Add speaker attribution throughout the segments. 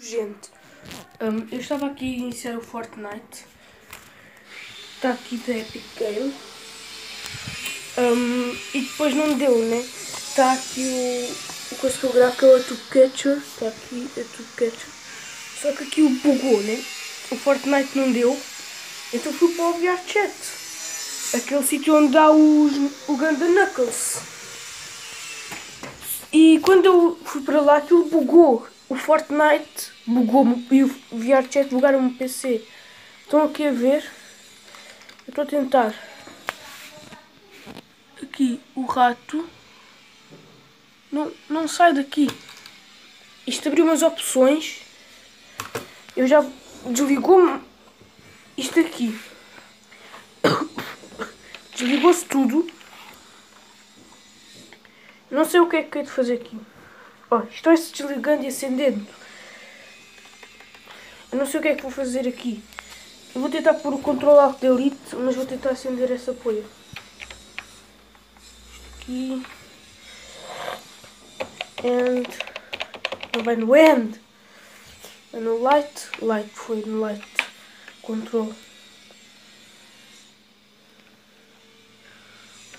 Speaker 1: Gente, um, eu estava aqui a iniciar o Fortnite. Está aqui da Epic Game. Um, e depois não deu, né? Está aqui o, o coisa que eu que é o Tube Catcher. Está aqui a Tube Catcher. Só que aqui o bugou, né? O Fortnite não deu. Então fui para o VR Chat. Aquele sítio onde dá os, o Ganda Knuckles. E quando eu fui para lá aquilo bugou o Fortnite bugou-me e o VRChat bugaram-me o PC. Estão aqui a ver? Eu estou a tentar. Aqui o rato. Não, não sai daqui. Isto abriu umas opções. Eu já desligou-me isto aqui. Desligou-se tudo. Não sei o que é que é de fazer aqui. Oh, estou se desligando e acendendo. Eu não sei o que é que vou fazer aqui. Eu vou tentar pôr o controle Alt Delete, mas vou tentar acender essa poia. Aqui. And. Não vai no end. Vai no light. Light foi no light. Control.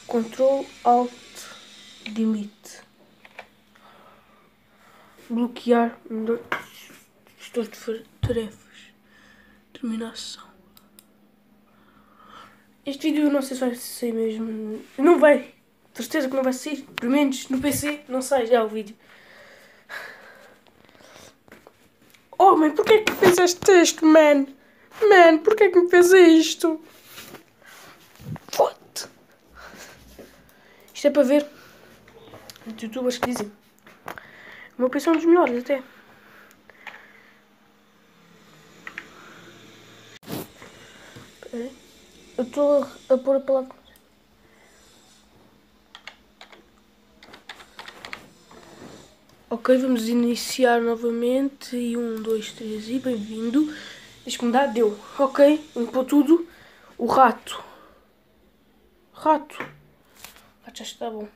Speaker 1: Control Alt Delete bloquear gestor de tarefas, terminação. Este vídeo não sei se vai sair mesmo. Não vai. Certeza que não vai sair. Pelo menos no PC não sai já o vídeo. Oh, mãe, porquê que fez este texto, man? Man, porquê que me fez isto? What? Isto é para ver youtubers que dizem. O meu é um dos melhores até. Eu estou a pôr a palavra. Ok, vamos iniciar novamente. E um, dois, três e bem-vindo. Deixa-me dar, deu. Ok, limpou tudo. O rato. Rato. O rato já está bom.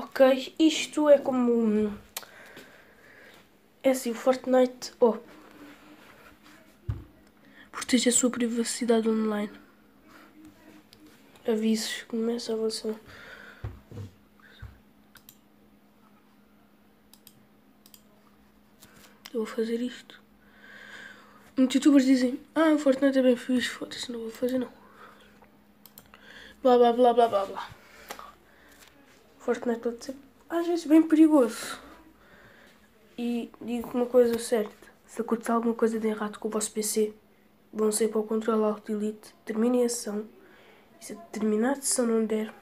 Speaker 1: Ok, isto é como... É assim, o Fortnite... Oh. Proteja a sua privacidade online. Avisos, começa a avaliação. Eu vou fazer isto. Muitos youtubers dizem, ah, o Fortnite é bem fixe, foda-se, não vou fazer não. Blá blá blá blá blá blá. Fortnite pode ser às vezes bem perigoso. E digo uma coisa certa, se acontecer alguma coisa de errado com o vosso PC, vão ser para o controle Alt Delete, terminem a ação. E se terminar a sessão não der,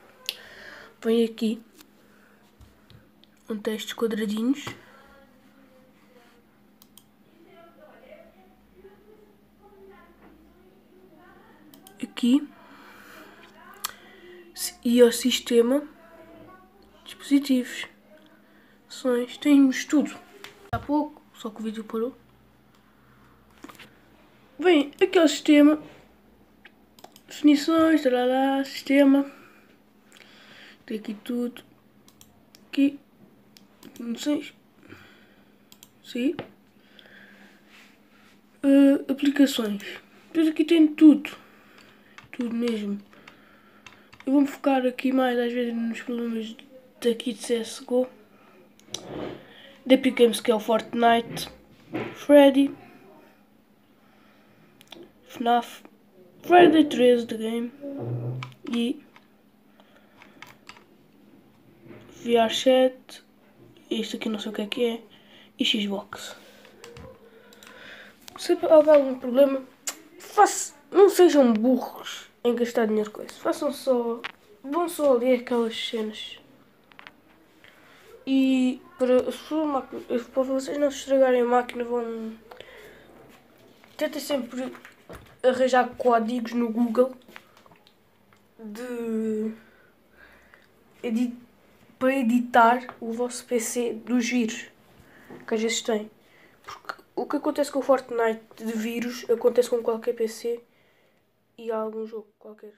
Speaker 1: vem aqui um teste quadradinhos. Aqui e ao sistema dispositivos, sons, temos tudo. Há pouco, só que o vídeo parou. Vem aquele sistema, definições, tarará, sistema, tem aqui tudo, aqui, definições, sim, uh, aplicações, depois aqui tem tudo, tudo mesmo. Eu vou-me focar aqui mais às vezes nos problemas daqui de CSGO. Da Epic Games que é o Fortnite. Freddy. FNAF. Friday 13 The Game. E VR Chat. Este aqui não sei o que é que é. E Xbox. Se houver algum problema, faça, não sejam burros em gastar dinheiro com isso. Façam só. Vão só ali aquelas cenas. E para, para vocês não estragarem a máquina, vão. Tentem sempre arranjar códigos no Google de. Edit, para editar o vosso PC dos vírus que às vezes tem. Porque o que acontece com o Fortnite de vírus acontece com qualquer PC e algum jogo qualquer.